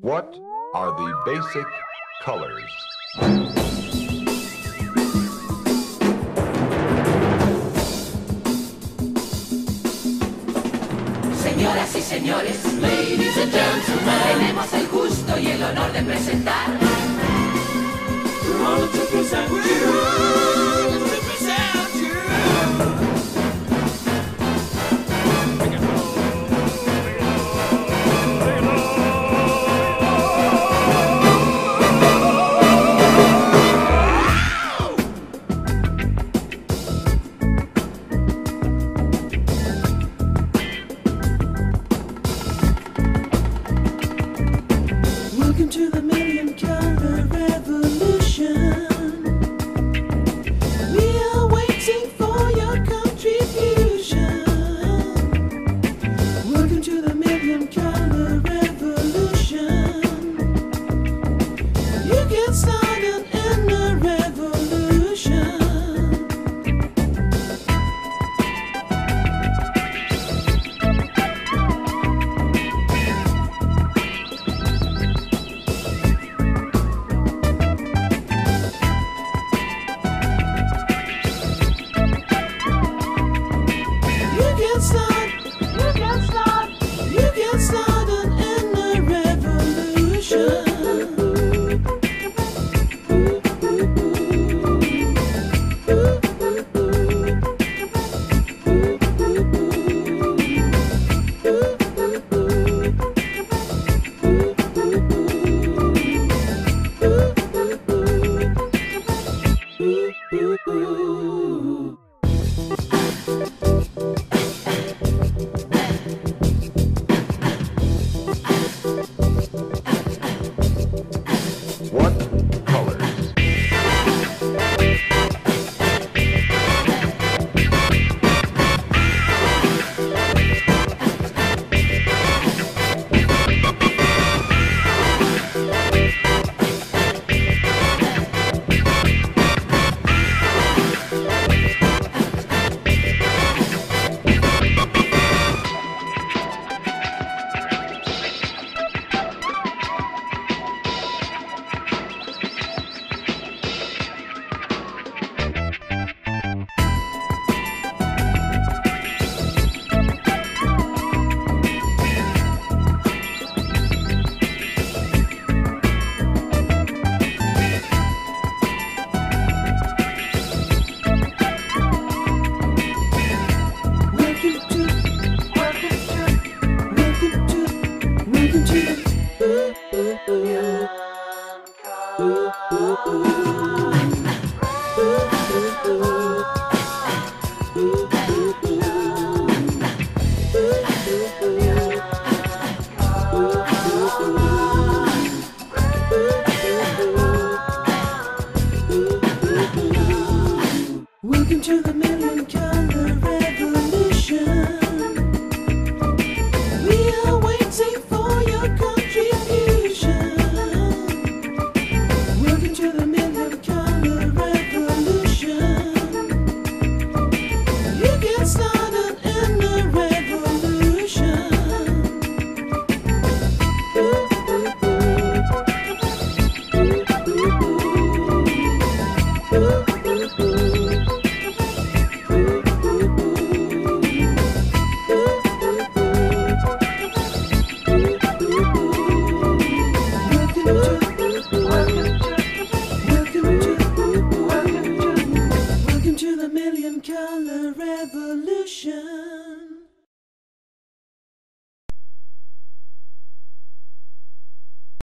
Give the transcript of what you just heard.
What are the basic colors? Señoras y señores, ladies and gentlemen, tenemos el gusto y el honor de presentar. We're honored to present you. What to the million kids. revolution.